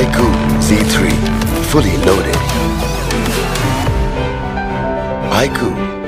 Haiku Z3, fully loaded. Haiku